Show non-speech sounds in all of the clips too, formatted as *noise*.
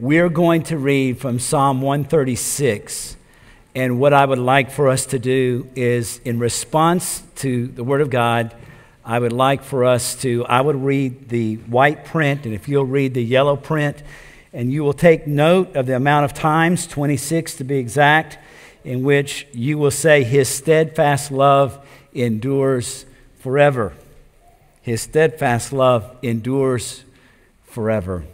we're going to read from Psalm 136. And what I would like for us to do is, in response to the Word of God, I would like for us to, I would read the white print, and if you'll read the yellow print, and you will take note of the amount of times, 26 to be exact, in which you will say, His steadfast love endures forever. His steadfast love endures forever.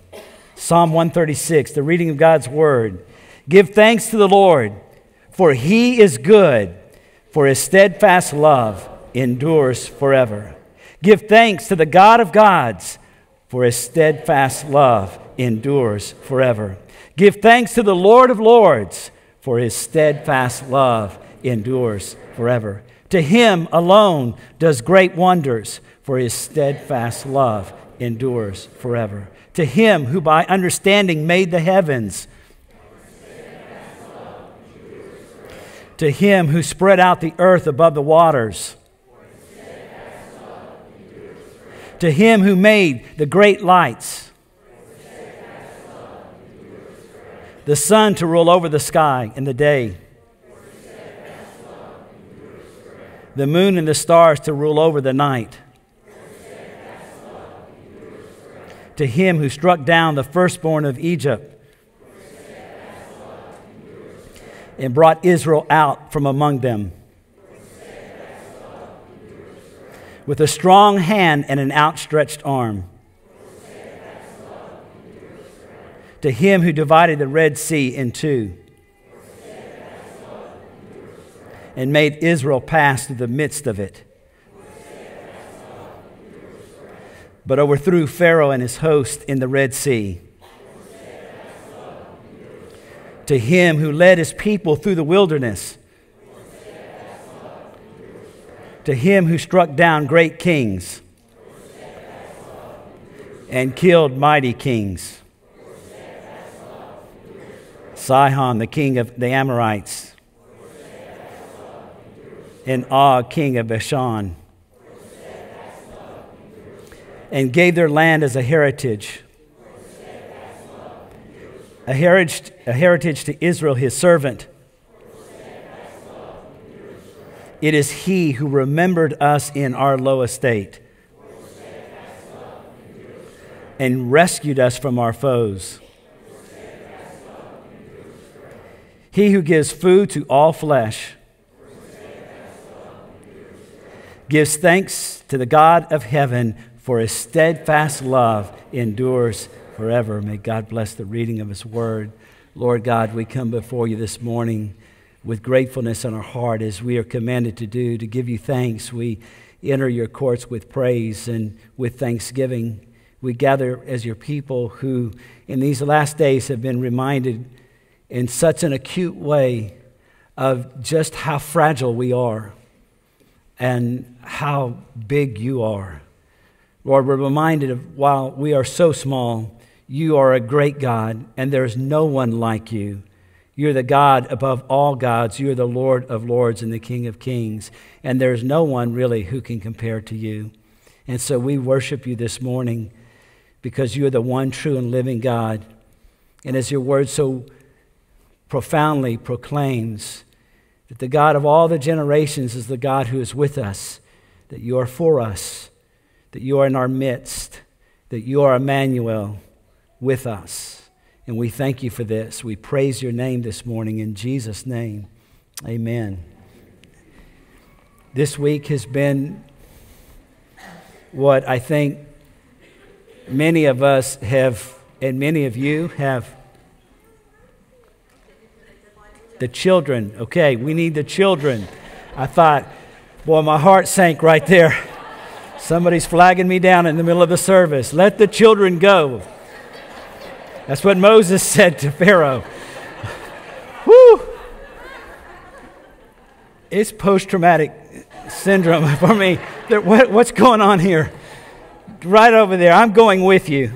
Psalm 136, the reading of God's word. Give thanks to the Lord, for he is good, for his steadfast love endures forever. Give thanks to the God of gods, for his steadfast love endures forever. Give thanks to the Lord of lords, for his steadfast love endures forever. To him alone does great wonders, for his steadfast love endures forever. To him who by understanding made the heavens, to him who spread out the earth above the waters, to him who made the great lights, the sun to rule over the sky in the day, the moon and the stars to rule over the night. To him who struck down the firstborn of Egypt and brought Israel out from among them. With a strong hand and an outstretched arm. To him who divided the Red Sea in two. And made Israel pass through the midst of it, but overthrew Pharaoh and his host in the Red Sea. To him who led his people through the wilderness, to him who struck down great kings and killed mighty kings. Sihon, the king of the Amorites, and Og, king of Bashan, and gave their land as a heritage. A heritage, a heritage to Israel, his servant It is He who remembered us in our low estate and rescued us from our foes. He who gives food to all flesh gives thanks to the God of heaven for his steadfast love endures forever. May God bless the reading of his word. Lord God, we come before you this morning with gratefulness in our heart as we are commanded to do, to give you thanks. We enter your courts with praise and with thanksgiving. We gather as your people who, in these last days, have been reminded in such an acute way of just how fragile we are and how big you are. Lord, we're reminded of while we are so small, you are a great God, and there is no one like you. You're the God above all gods. You're the Lord of lords and the King of kings. And there's no one really who can compare to you. And so we worship you this morning because you're the one true and living God. And as your word so profoundly proclaims, that the God of all the generations is the God who is with us, that you are for us, that you are in our midst, that you are Emmanuel with us. And we thank you for this. We praise your name this morning in Jesus' name. Amen. This week has been what I think many of us have, and many of you have. The children. Okay, we need the children. I thought, boy, my heart sank right there. Somebody's flagging me down in the middle of the service. Let the children go. That's what Moses *laughs* said to Pharaoh. *laughs* Whew. It's post traumatic syndrome *laughs* for me. What, what's going on here? Right over there. I'm going with you.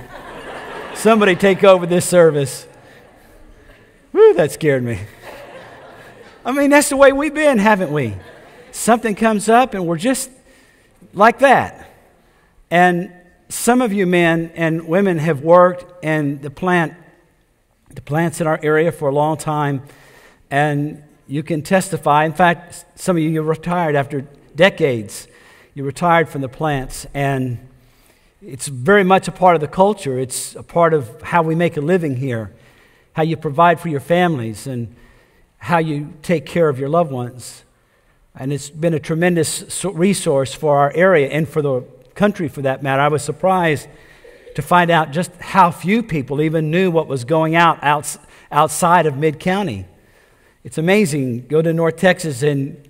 Somebody take over this service. Whew, that scared me. I mean, that's the way we've been, haven't we? Something comes up and we're just like that. And some of you men and women have worked in the plant the plants in our area for a long time, and you can testify. In fact, some of you, you retired after decades. You retired from the plants, and it's very much a part of the culture. It's a part of how we make a living here, how you provide for your families, and how you take care of your loved ones. And it's been a tremendous resource for our area and for the country for that matter. I was surprised to find out just how few people even knew what was going out outside of Mid County. It's amazing. Go to North Texas, and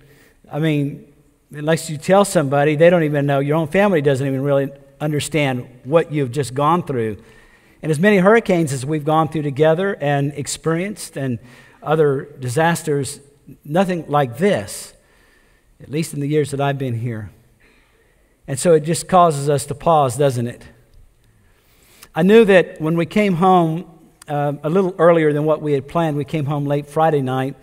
I mean, unless you tell somebody, they don't even know. Your own family doesn't even really understand what you've just gone through. And as many hurricanes as we've gone through together and experienced, and other disasters, nothing like this, at least in the years that I've been here. And so it just causes us to pause, doesn't it? I knew that when we came home uh, a little earlier than what we had planned, we came home late Friday night.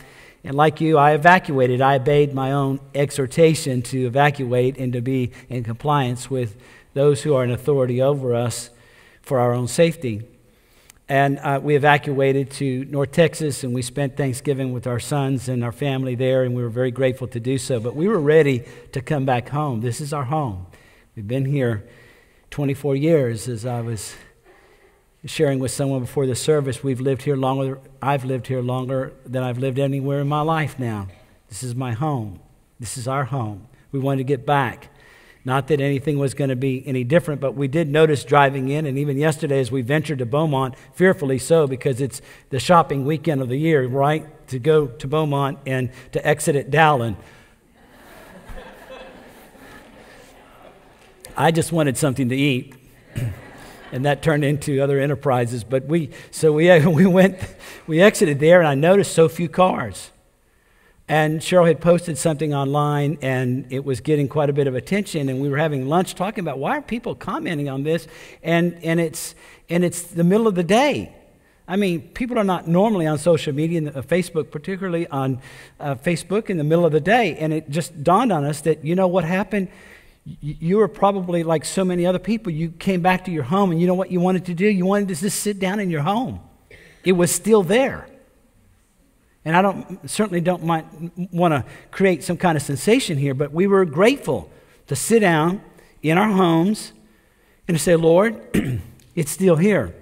And like you, I evacuated. I obeyed my own exhortation to evacuate and to be in compliance with those who are in authority over us for our own safety. And uh, we evacuated to North Texas, and we spent Thanksgiving with our sons and our family there, and we were very grateful to do so. But we were ready to come back home. This is our home. We've been here 24 years, as I was sharing with someone before the service. We've lived here longer. I've lived here longer than I've lived anywhere in my life now. This is my home. This is our home. We wanted to get back. Not that anything was going to be any different, but we did notice driving in, and even yesterday as we ventured to Beaumont, fearfully so, because it's the shopping weekend of the year, right? To go to Beaumont and to exit at Dowlen. *laughs* I just wanted something to eat. *clears throat* and that turned into other enterprises. But we, so we, *laughs* we went, we exited there, and I noticed so few cars. And Cheryl had posted something online, and it was getting quite a bit of attention. And we were having lunch talking about why are people commenting on this? And, and, it's, and it's the middle of the day. I mean, people are not normally on social media, uh, Facebook, particularly on uh, Facebook in the middle of the day. And it just dawned on us that, you know what happened? You were probably like so many other people. You came back to your home, and you know what you wanted to do? You wanted to just sit down in your home. It was still there. And I don't, certainly don't want to create some kind of sensation here, but we were grateful to sit down in our homes and to say, Lord, *clears throat* it's still here.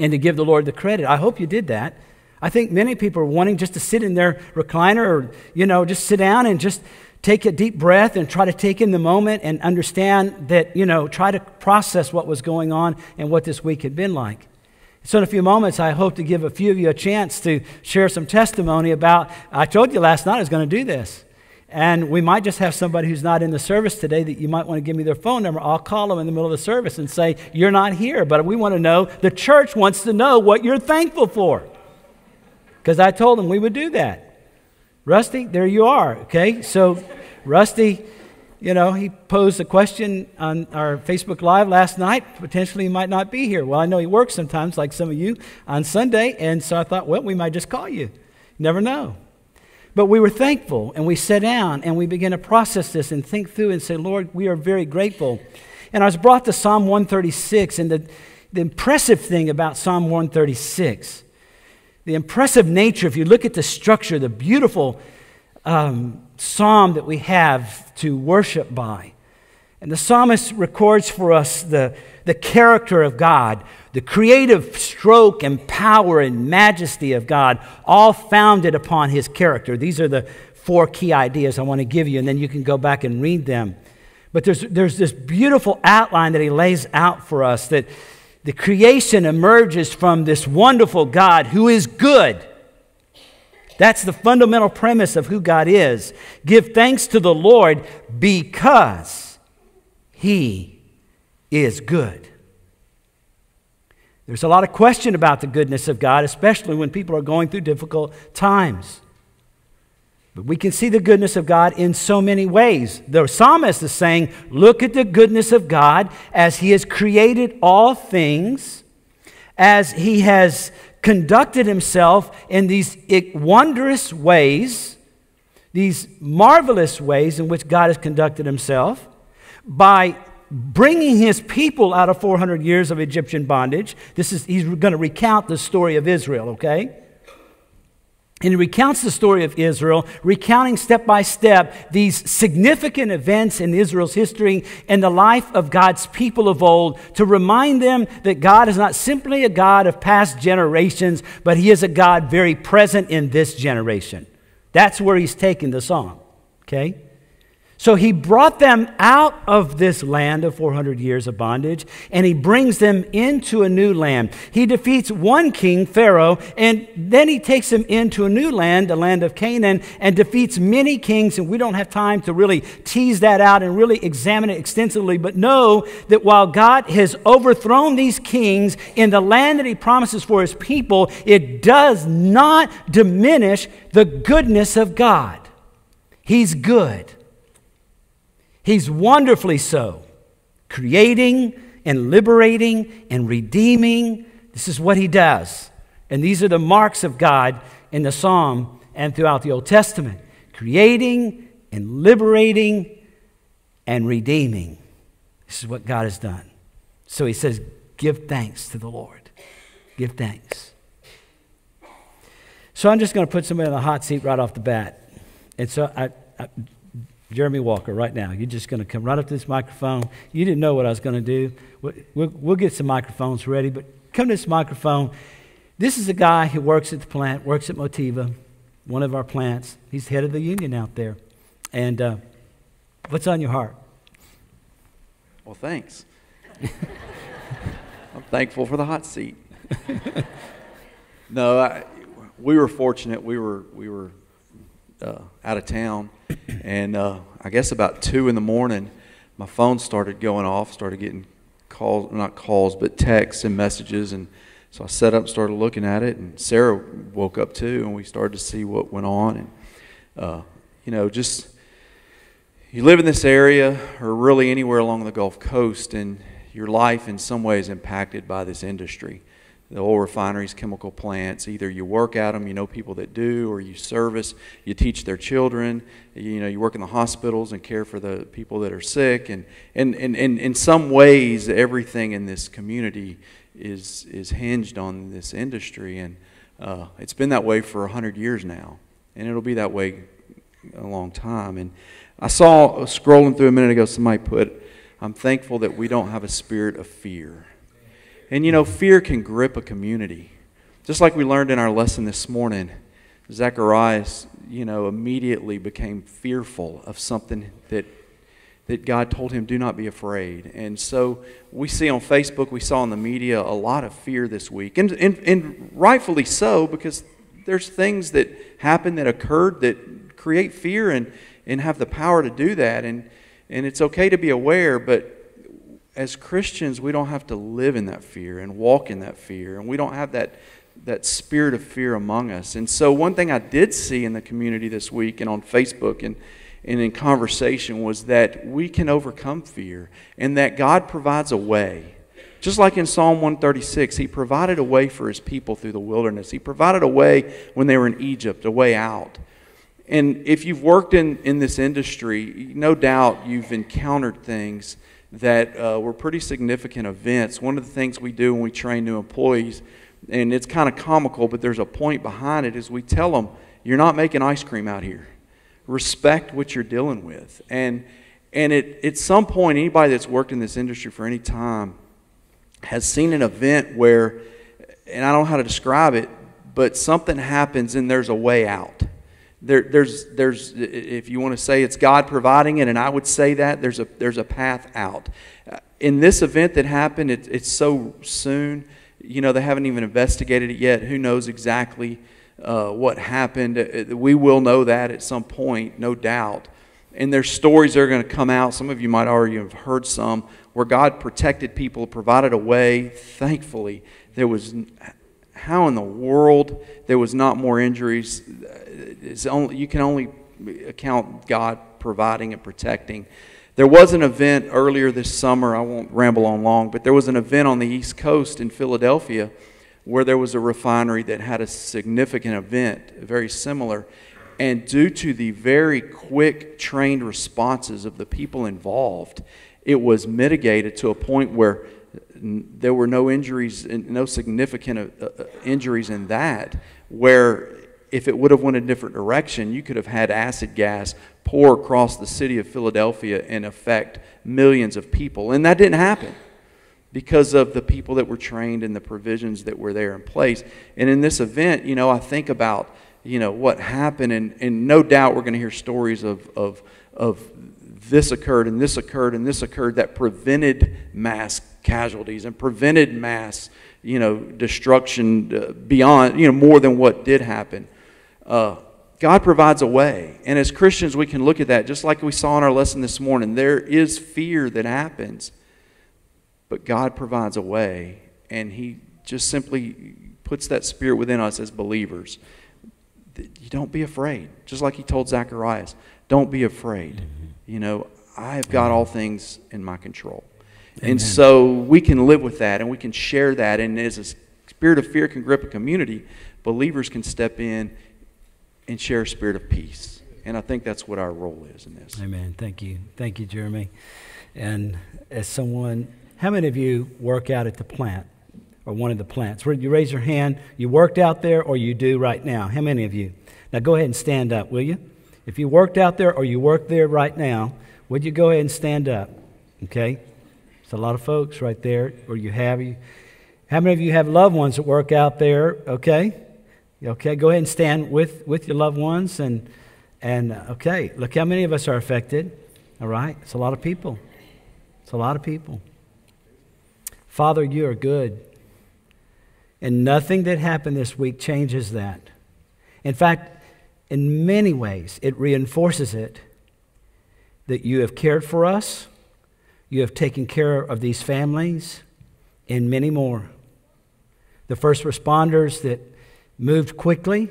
And to give the Lord the credit. I hope you did that. I think many people are wanting just to sit in their recliner or, you know, just sit down and just take a deep breath and try to take in the moment and understand that, you know, try to process what was going on and what this week had been like. So, in a few moments, I hope to give a few of you a chance to share some testimony about. I told you last night I was going to do this. And we might just have somebody who's not in the service today that you might want to give me their phone number. I'll call them in the middle of the service and say, You're not here, but we want to know, the church wants to know what you're thankful for. Because I told them we would do that. Rusty, there you are, okay? So, Rusty you know, he posed a question on our Facebook Live last night. Potentially, he might not be here. Well, I know he works sometimes, like some of you, on Sunday. And so I thought, well, we might just call you. Never know. But we were thankful, and we sat down and we began to process this and think through and say, Lord, we are very grateful. And I was brought to Psalm 136, and the, the impressive thing about Psalm 136, the impressive nature, if you look at the structure, the beautiful um, psalm that we have to worship by. And the psalmist records for us the, the character of God, the creative stroke and power and majesty of God, all founded upon his character. These are the four key ideas I want to give you, and then you can go back and read them. But there's, there's this beautiful outline that he lays out for us that the creation emerges from this wonderful God who is good that's the fundamental premise of who God is. Give thanks to the Lord because He is good. There's a lot of question about the goodness of God, especially when people are going through difficult times. But we can see the goodness of God in so many ways. The psalmist is saying, Look at the goodness of God as He has created all things, as He has conducted himself in these wondrous ways, these marvelous ways in which God has conducted himself by bringing his people out of 400 years of Egyptian bondage. This is, he's going to recount the story of Israel, okay? And he recounts the story of Israel, recounting step by step these significant events in Israel's history and the life of God's people of old to remind them that God is not simply a God of past generations, but he is a God very present in this generation. That's where he's taking the song, okay? So he brought them out of this land of 400 years of bondage and he brings them into a new land. He defeats one king, Pharaoh, and then he takes them into a new land, the land of Canaan, and defeats many kings. And we don't have time to really tease that out and really examine it extensively, but know that while God has overthrown these kings in the land that he promises for his people, it does not diminish the goodness of God. He's good. He's wonderfully so, creating and liberating and redeeming. This is what he does. And these are the marks of God in the psalm and throughout the Old Testament creating and liberating and redeeming. This is what God has done. So he says, Give thanks to the Lord. Give thanks. So I'm just going to put somebody in the hot seat right off the bat. And so I, I Jeremy Walker right now. You're just going to come right up to this microphone. You didn't know what I was going to do. We'll, we'll, get some microphones ready, but come to this microphone. This is a guy who works at the plant, works at Motiva, one of our plants. He's head of the union out there. And uh, what's on your heart? Well, thanks. *laughs* I'm thankful for the hot seat. *laughs* no, I, we were fortunate. We were we were uh, out of town, and uh, I guess about two in the morning, my phone started going off. Started getting calls, not calls, but texts and messages, and so I set up, started looking at it, and Sarah woke up too, and we started to see what went on, and uh, you know, just you live in this area or really anywhere along the Gulf Coast, and your life in some ways impacted by this industry the oil refineries, chemical plants. Either you work at them, you know people that do, or you service, you teach their children. You know, you work in the hospitals and care for the people that are sick. And, and, and, and in some ways, everything in this community is, is hinged on this industry. And uh, it's been that way for 100 years now. And it'll be that way a long time. And I saw, scrolling through a minute ago, somebody put, I'm thankful that we don't have a spirit of fear. And you know, fear can grip a community. Just like we learned in our lesson this morning, Zacharias, you know, immediately became fearful of something that that God told him, do not be afraid. And so we see on Facebook, we saw in the media a lot of fear this week. And, and, and rightfully so, because there's things that happen that occurred that create fear and, and have the power to do that. And, and it's okay to be aware, but as Christians, we don't have to live in that fear and walk in that fear, and we don't have that, that spirit of fear among us. And so, one thing I did see in the community this week and on Facebook and, and in conversation was that we can overcome fear and that God provides a way. Just like in Psalm 136, He provided a way for His people through the wilderness. He provided a way when they were in Egypt, a way out. And if you've worked in, in this industry, no doubt you've encountered things that uh, were pretty significant events. One of the things we do when we train new employees, and it's kind of comical, but there's a point behind it, is we tell them, you're not making ice cream out here. Respect what you're dealing with. And, and it, at some point, anybody that's worked in this industry for any time has seen an event where, and I don't know how to describe it, but something happens and there's a way out there, there's, there's, if you want to say it's God providing it, and I would say that, there's a, there's a path out. Uh, in this event that happened, it, it's so soon. You know, they haven't even investigated it yet. Who knows exactly uh, what happened? Uh, we will know that at some point, no doubt. And there's stories that are going to come out. Some of you might already have heard some where God protected people, provided a way. Thankfully, there was how in the world there was not more injuries only, you can only account God providing and protecting. There was an event earlier this summer, I won't ramble on long, but there was an event on the East Coast in Philadelphia where there was a refinery that had a significant event, very similar. And due to the very quick, trained responses of the people involved, it was mitigated to a point where there were no injuries, no significant uh, uh, injuries in that, where if it would have went a different direction, you could have had acid gas pour across the city of Philadelphia and affect millions of people. And that didn't happen because of the people that were trained and the provisions that were there in place. And in this event, you know, I think about, you know, what happened, and, and no doubt we're going to hear stories of, of, of this occurred and this occurred and this occurred that prevented mass casualties and prevented mass, you know, destruction uh, beyond, you know, more than what did happen. Uh, God provides a way. And as Christians, we can look at that just like we saw in our lesson this morning. There is fear that happens, but God provides a way, and He just simply puts that spirit within us as believers. You don't be afraid. Just like He told Zacharias, don't be afraid. You know, I've got all things in my control. Amen. And so we can live with that and we can share that. And as a spirit of fear can grip a community, believers can step in and share a spirit of peace. And I think that's what our role is in this. Amen. Thank you. Thank you, Jeremy. And as someone, how many of you work out at the plant or one of the plants? Where you raise your hand, you worked out there or you do right now? How many of you? Now go ahead and stand up, will you? If you worked out there or you work there right now, would you go ahead and stand up? Okay? It's a lot of folks right there, or you have you. How many of you have loved ones that work out there? Okay? Okay, go ahead and stand with, with your loved ones. And, and okay, look how many of us are affected. All right? It's a lot of people. It's a lot of people. Father, you are good. And nothing that happened this week changes that. In fact, in many ways, it reinforces it that you have cared for us, you have taken care of these families, and many more. The first responders that moved quickly,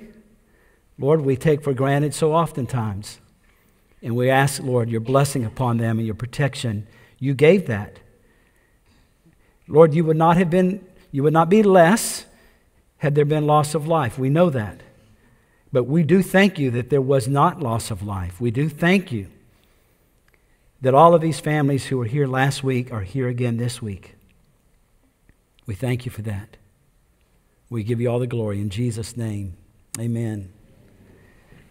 Lord, we take for granted so oftentimes. And we ask, Lord, your blessing upon them and your protection. You gave that. Lord, you would not have been, you would not be less had there been loss of life. We know that. But we do thank you that there was not loss of life. We do thank you that all of these families who were here last week are here again this week. We thank you for that. We give you all the glory in Jesus' name. Amen.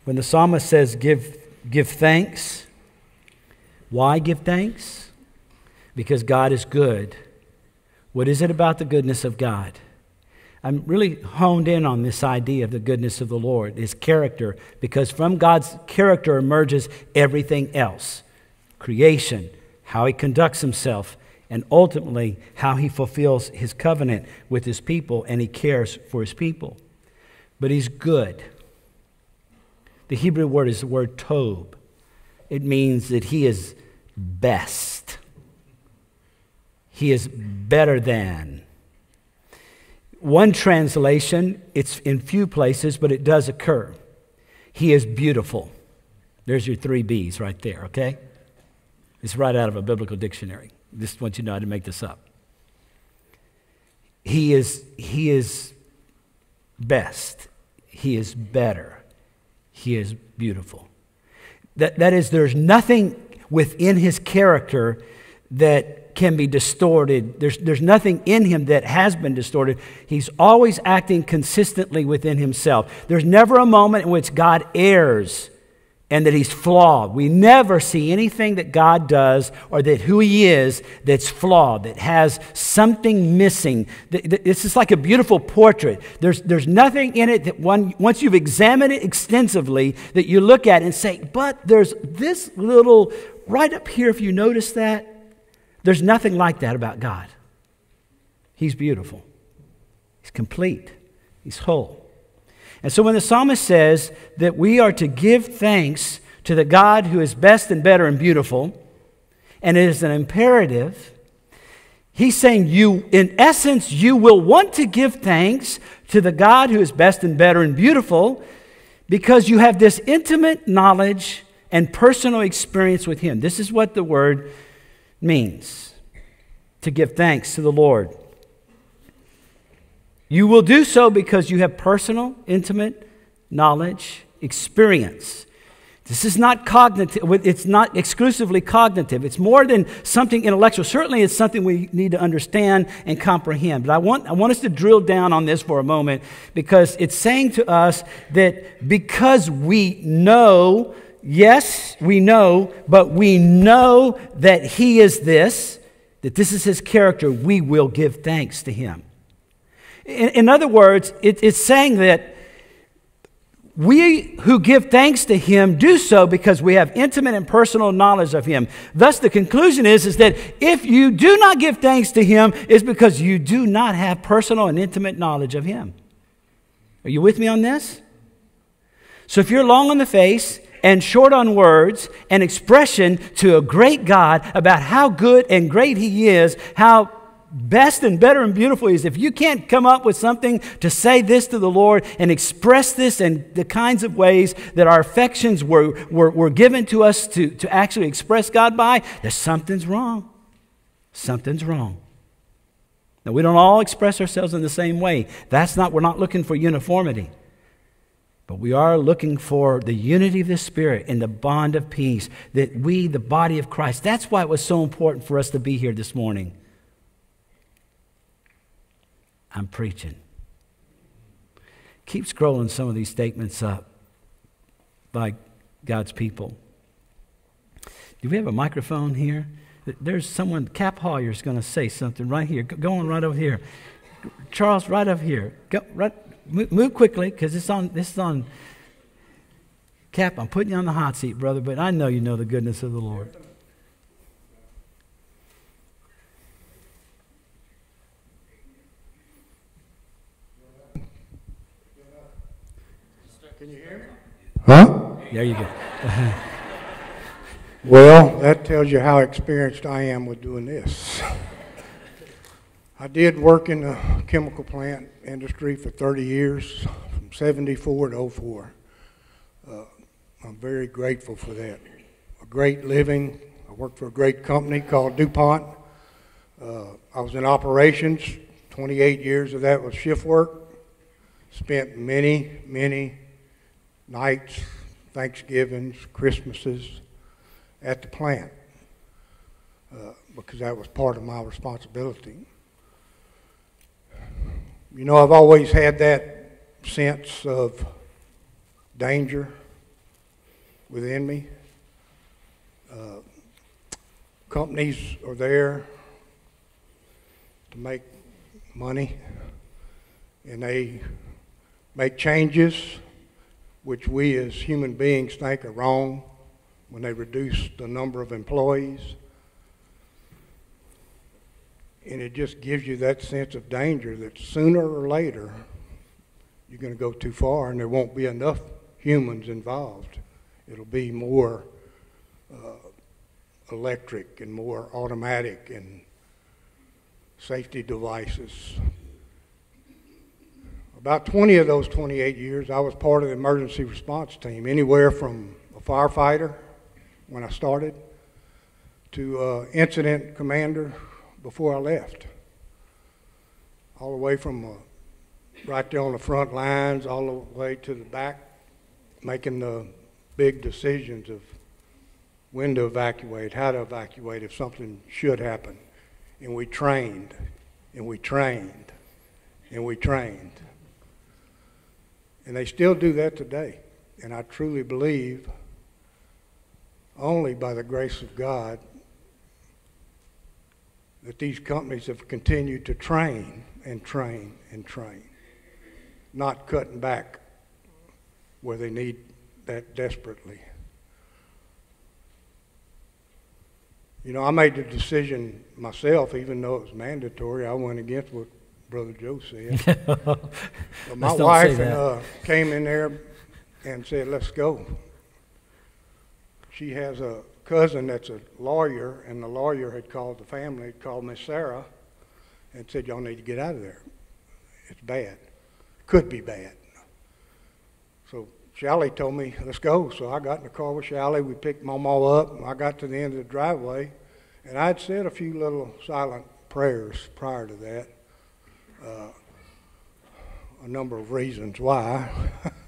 When the psalmist says, give, give thanks, why give thanks? Because God is good. What is it about the goodness of God? I'm really honed in on this idea of the goodness of the Lord, his character, because from God's character emerges everything else creation, how he conducts himself, and ultimately how he fulfills his covenant with his people and he cares for his people. But he's good. The Hebrew word is the word tob. It means that he is best. He is better than. One translation, it's in few places, but it does occur. He is beautiful. There's your three B's right there, okay? It's right out of a biblical dictionary. Just want you to know make this up. He is, he is best. He is better. He is beautiful. That, that is, there's nothing within his character that can be distorted. There's, there's nothing in him that has been distorted. He's always acting consistently within himself. There's never a moment in which God errs and that he's flawed. We never see anything that God does or that who he is that's flawed, that has something missing. This is like a beautiful portrait. There's, there's nothing in it that one, once you've examined it extensively, that you look at and say, but there's this little, right up here, if you notice that, there's nothing like that about God. He's beautiful, he's complete, he's whole. And so when the psalmist says that we are to give thanks to the God who is best and better and beautiful, and it is an imperative, he's saying you, in essence, you will want to give thanks to the God who is best and better and beautiful because you have this intimate knowledge and personal experience with him. This is what the word means to give thanks to the Lord. You will do so because you have personal, intimate knowledge, experience. This is not cognitive, it's not exclusively cognitive. It's more than something intellectual. Certainly, it's something we need to understand and comprehend. But I want, I want us to drill down on this for a moment because it's saying to us that because we know, yes, we know, but we know that He is this, that this is His character, we will give thanks to Him. In, in other words, it, it's saying that we who give thanks to him do so because we have intimate and personal knowledge of him. Thus the conclusion is, is that if you do not give thanks to him it's because you do not have personal and intimate knowledge of him. Are you with me on this? So if you're long on the face and short on words and expression to a great god about how good and great he is how best and better and beautiful He is if you can't come up with something to say this to the Lord and express this in the kinds of ways that our affections were, were, were given to us to, to actually express God by, there's something's wrong. Something's wrong. Now, we don't all express ourselves in the same way. That's not, we're not looking for uniformity. But we are looking for the unity of the Spirit and the bond of peace that we, the body of Christ, that's why it was so important for us to be here this morning. I'm preaching. Keep scrolling some of these statements up by God's people. Do we have a microphone here? There's someone, Cap Hoyer's going to say something right here. Go on right over here. Charles, right over here. Go, right, move, move quickly because it's on, this is on. Cap, I'm putting you on the hot seat, brother, but I know you know the goodness of the Lord. Huh? There you go. *laughs* well, that tells you how experienced I am with doing this. I did work in the chemical plant industry for 30 years, from 74 to 04. Uh, I'm very grateful for that. A great living. I worked for a great company called DuPont. Uh, I was in operations. 28 years of that was shift work. Spent many, many nights, Thanksgivings, Christmases at the plant uh, because that was part of my responsibility. You know, I've always had that sense of danger within me. Uh, companies are there to make money and they make changes which we as human beings think are wrong when they reduce the number of employees. And it just gives you that sense of danger that sooner or later you're going to go too far and there won't be enough humans involved. It'll be more uh, electric and more automatic and safety devices, about 20 of those 28 years, I was part of the emergency response team, anywhere from a firefighter when I started to uh, incident commander before I left. All the way from uh, right there on the front lines, all the way to the back, making the big decisions of when to evacuate, how to evacuate if something should happen. And we trained, and we trained, and we trained. And they still do that today. And I truly believe only by the grace of God that these companies have continued to train and train and train, not cutting back where they need that desperately. You know, I made the decision myself, even though it was mandatory. I went against what Brother Joe said. *laughs* but my wife and, uh, came in there and said, let's go. She has a cousin that's a lawyer, and the lawyer had called the family, called Miss Sarah, and said, y'all need to get out of there. It's bad. Could be bad. So Shally told me, let's go. So I got in the car with Shally. We picked Mama up. I got to the end of the driveway, and I'd said a few little silent prayers prior to that uh, a number of reasons why. *laughs*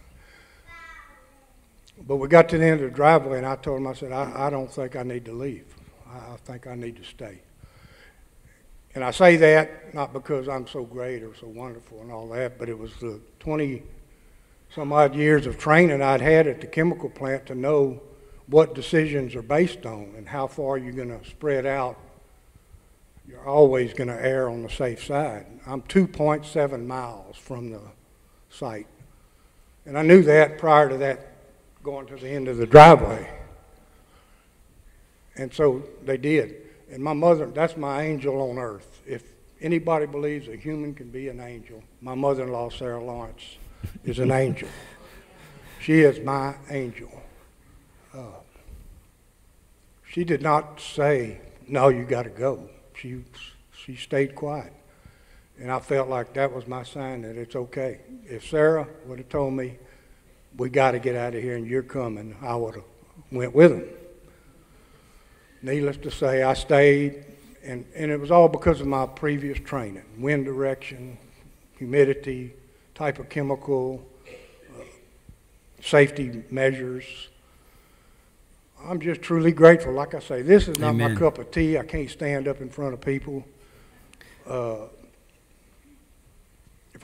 But we got to the end of the driveway, and I told him, I said, I, I don't think I need to leave. I, I think I need to stay. And I say that not because I'm so great or so wonderful and all that, but it was the 20 some odd years of training I'd had at the chemical plant to know what decisions are based on and how far you're going to spread out. You're always going to err on the safe side. I'm 2.7 miles from the site. And I knew that prior to that going to the end of the driveway. And so they did. And my mother, that's my angel on earth. If anybody believes a human can be an angel, my mother in law, Sarah Lawrence, is an angel. She is my angel. Uh, she did not say, No, you got to go. She, she stayed quiet. And I felt like that was my sign that it's okay. If Sarah would have told me, we got to get out of here and you're coming, I would have went with him. Needless to say, I stayed, and, and it was all because of my previous training wind direction, humidity, type of chemical, uh, safety measures. I'm just truly grateful. Like I say, this is not Amen. my cup of tea. I can't stand up in front of people. Uh,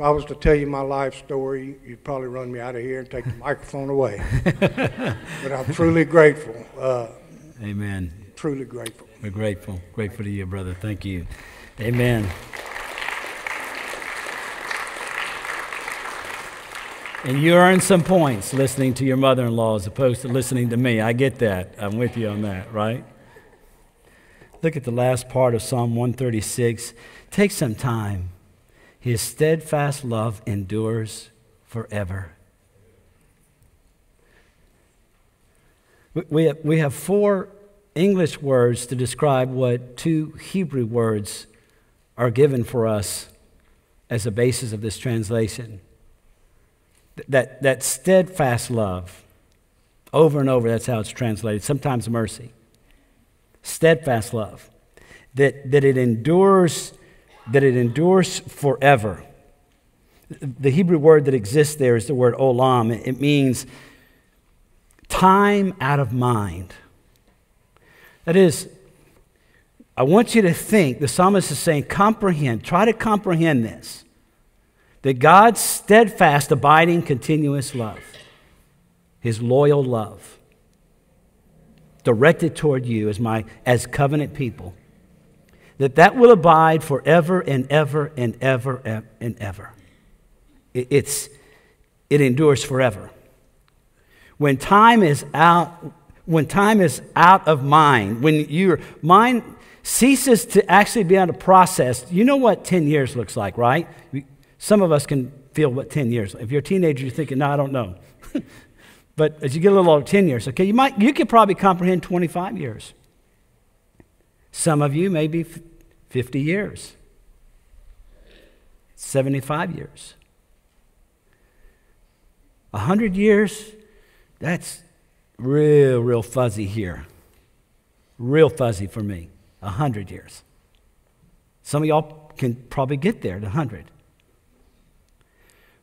if I was to tell you my life story, you'd probably run me out of here and take the microphone away. *laughs* but I'm truly grateful. Uh, Amen. Truly grateful. We're grateful. Grateful to you, brother. Thank you. Amen. And you earn some points listening to your mother in law as opposed to listening to me. I get that. I'm with you on that, right? Look at the last part of Psalm 136. Take some time his steadfast love endures forever. We have, we have four English words to describe what two Hebrew words are given for us as a basis of this translation. That, that steadfast love, over and over, that's how it's translated, sometimes mercy. Steadfast love. That, that it endures that it endures forever. The Hebrew word that exists there is the word olam. It means time out of mind. That is, I want you to think, the psalmist is saying, comprehend, try to comprehend this. That God's steadfast, abiding, continuous love, his loyal love, directed toward you as my as covenant people that that will abide forever and ever and ever and ever. It's, it endures forever. When time is out, when time is out of mind, when your mind ceases to actually be able to process, you know what 10 years looks like, right? Some of us can feel what 10 years. If you're a teenager, you're thinking, no, I don't know. *laughs* but as you get a little older, 10 years, okay, you might you could probably comprehend 25 years. Some of you maybe 50 years, 75 years. 100 years, that's real, real fuzzy here. Real fuzzy for me. 100 years. Some of y'all can probably get there to 100.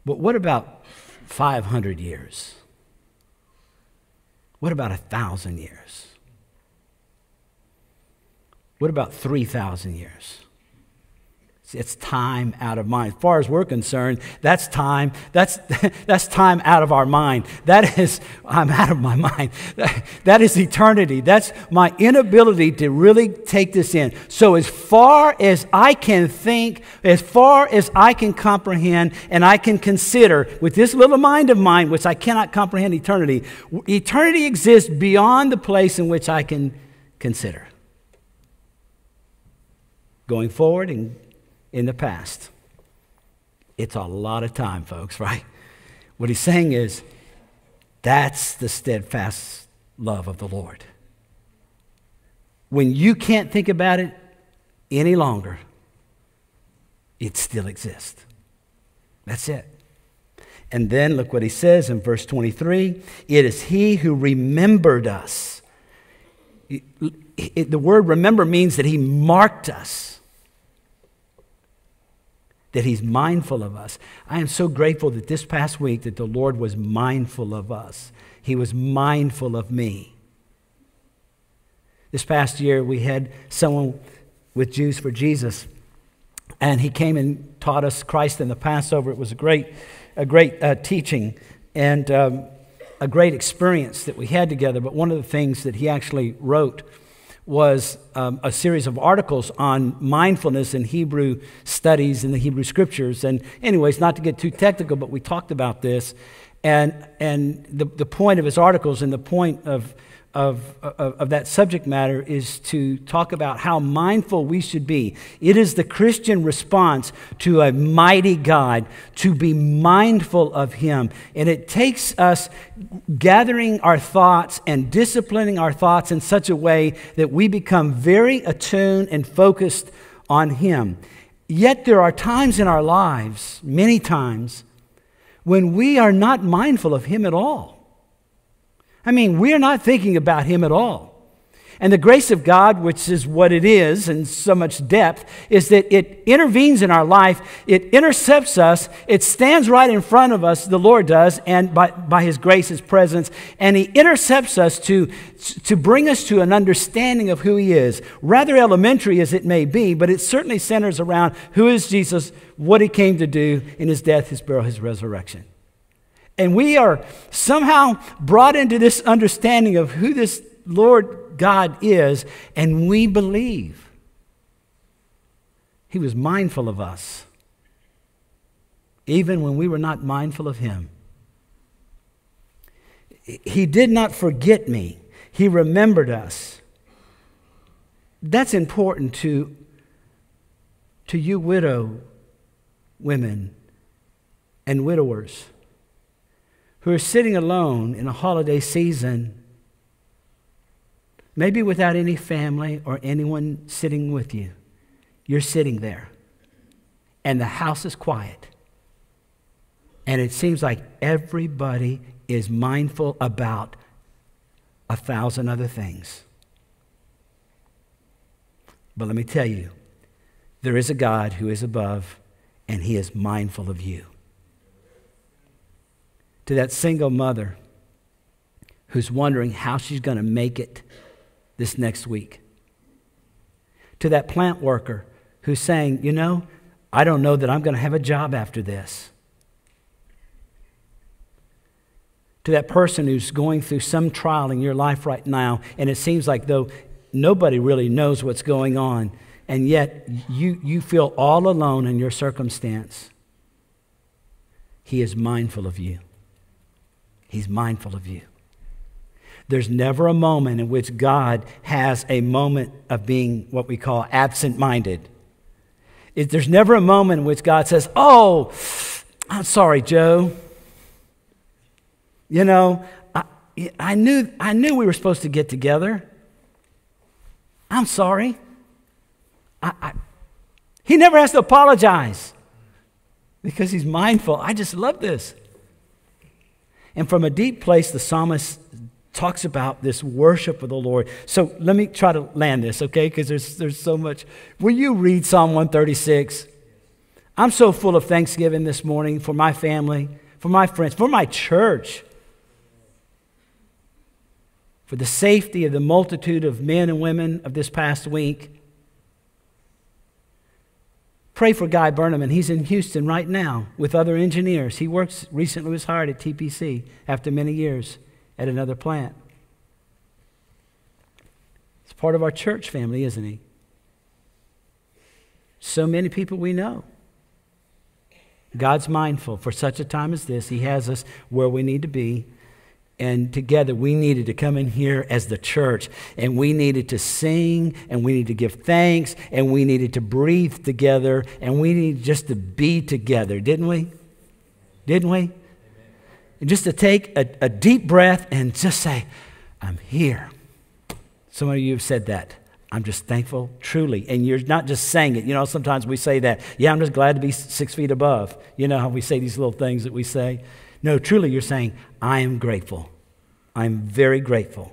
But what about 500 years? What about a thousand years? What about 3,000 years? It's time out of mind. As far as we're concerned, that's time. That's, *laughs* that's time out of our mind. That is, I'm out of my mind. That, *laughs* that is eternity. That's my inability to really take this in. So, as far as I can think, as far as I can comprehend, and I can consider with this little mind of mine, which I cannot comprehend eternity, eternity exists beyond the place in which I can consider going forward and in the past. It's a lot of time, folks, *laughs* right? What he's saying is that's the steadfast love of the Lord. When you can't think about it any longer, it still exists. That's it. And then look what he says in verse 23 it is he who remembered us. It, it, the word remember means that he marked us. That he's mindful of us. I am so grateful that this past week that the Lord was mindful of us. He was mindful of me. This past year we had someone with Jews for Jesus and he came and taught us Christ in the Passover. It was a great a great uh, teaching and um, a great experience that we had together. But one of the things that he actually wrote was um, a series of articles on mindfulness and Hebrew studies in the Hebrew scriptures. And, anyways, not to get too technical, but we talked about this. And, and the, the point of his articles and the point of of, of, of, that subject matter is to talk about how mindful we should be. It is the Christian response to a mighty God to be mindful of Him. And it takes us gathering our thoughts and disciplining our thoughts in such a way that we become very attuned and focused on Him. Yet there are times in our lives, many times, when we are not mindful of Him at all. I mean, we're not thinking about him at all. And the grace of God, which is what it is in so much depth, is that it intervenes in our life, it intercepts us, it stands right in front of us, the Lord does, and by, by His grace, His presence, and He intercepts us to, to bring us to an understanding of who He is. Rather elementary as it may be, but it certainly centers around who is Jesus, what He came to do in His death, His burial, His resurrection. And we are somehow brought into this understanding of who this Lord God is, and we believe. He was mindful of us, even when we were not mindful of Him. He did not forget me, He remembered us. That's important to, to you, widow women and widowers who are sitting alone in a holiday season, maybe without any family or anyone sitting with you. You're sitting there, and the house is quiet. And it seems like everybody is mindful about a thousand other things. But let me tell you, there is a God who is above, and he is mindful of you to that single mother who's wondering how she's going to make it this next week. To that plant worker who's saying, you know, I don't know that I'm going to have a job after this. To that person who's going through some trial in your life right now, and it seems like though nobody really knows what's going on, and yet you, you feel all alone in your circumstance. He is mindful of you. He's mindful of you. There's never a moment in which God has a moment of being what we call absent minded. There's never a moment in which God says, Oh, I'm sorry, Joe. You know, I, I, knew, I knew we were supposed to get together. I'm sorry. I, I, he never has to apologize because he's mindful. I just love this. And from a deep place, the psalmist talks about this worship of the Lord. So let me try to land this, okay? Because there's, there's so much. Will you read Psalm 136? I'm so full of thanksgiving this morning for my family, for my friends, for my church, for the safety of the multitude of men and women of this past week. Pray for Guy Burnham, and he's in Houston right now with other engineers. He works recently was hired at TPC after many years at another plant. He's part of our church family, isn't he? So many people we know. God's mindful for such a time as this. He has us where we need to be. And together we needed to come in here as the church and we needed to sing and we needed to give thanks and we needed to breathe together and we needed just to be together, didn't we? Didn't we? And just to take a, a deep breath and just say, I'm here. Some of you have said that. I'm just thankful, truly. And you're not just saying it. You know, sometimes we say that. Yeah, I'm just glad to be six feet above. You know how we say these little things that we say? No, truly, you're saying, I am grateful. I'm very grateful.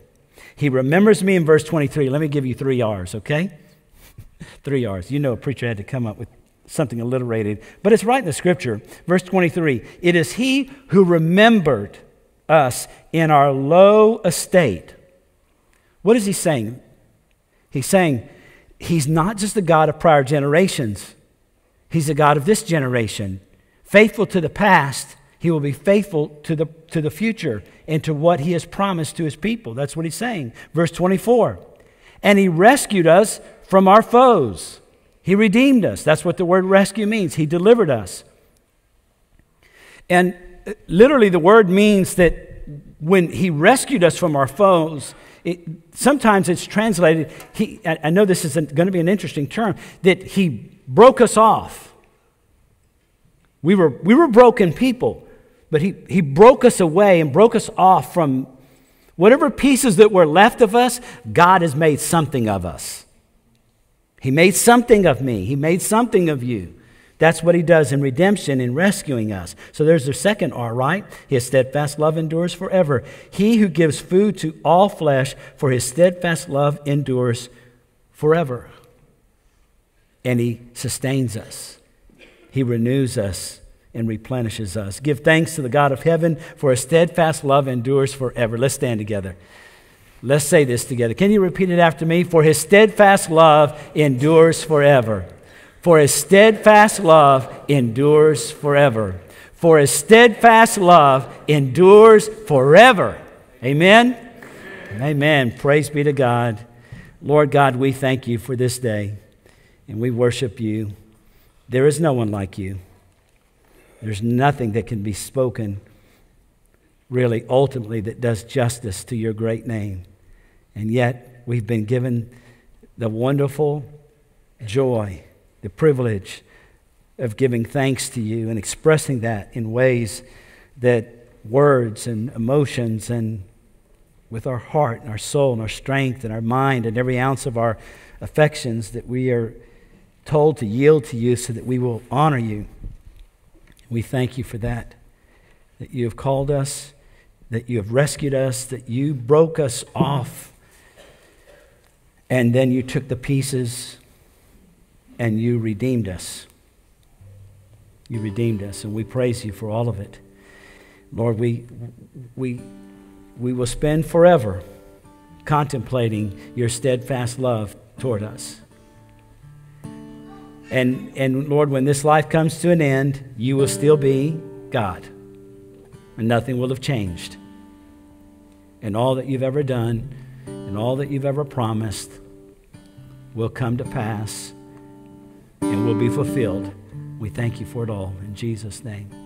He remembers me in verse 23. Let me give you three R's, okay? *laughs* three R's. You know, a preacher had to come up with something alliterated, but it's right in the scripture. Verse 23 It is He who remembered us in our low estate. What is He saying? He's saying He's not just the God of prior generations, He's the God of this generation. Faithful to the past, He will be faithful to the, to the future and to what He has promised to His people. That's what He's saying. Verse 24 And He rescued us from our foes. He redeemed us. That's what the word rescue means. He delivered us. And uh, literally, the word means that when He rescued us from our foes, it, sometimes it's translated, he, I know this is going to be an interesting term, that He broke us off. We were, we were broken people, but he, he broke us away and broke us off from whatever pieces that were left of us, God has made something of us. He made something of me, He made something of you. That's what He does in redemption, in rescuing us. So there's the second R, right? His steadfast love endures forever. He who gives food to all flesh, for His steadfast love endures forever. And He sustains us, He renews us and replenishes us. Give thanks to the God of heaven, for His steadfast love endures forever. Let's stand together. Let's say this together. Can you repeat it after me? For his steadfast love endures forever. For his steadfast love endures forever. For his steadfast love endures forever. Amen? Amen. Amen. Praise be to God. Lord God, we thank you for this day and we worship you. There is no one like you. There's nothing that can be spoken, really, ultimately, that does justice to your great name. And yet, we've been given the wonderful joy, the privilege of giving thanks to you and expressing that in ways that words and emotions and with our heart and our soul and our strength and our mind and every ounce of our affections that we are told to yield to you so that we will honor you. We thank you for that, that you have called us, that you have rescued us, that you broke us off and then you took the pieces and you redeemed us. You redeemed us, and we praise you for all of it. Lord, we, we, we will spend forever contemplating your steadfast love toward us. And, and Lord, when this life comes to an end, you will still be God, and nothing will have changed. And all that you've ever done, and all that you've ever promised, will come to pass and will be fulfilled. We thank you for it all. In Jesus' name.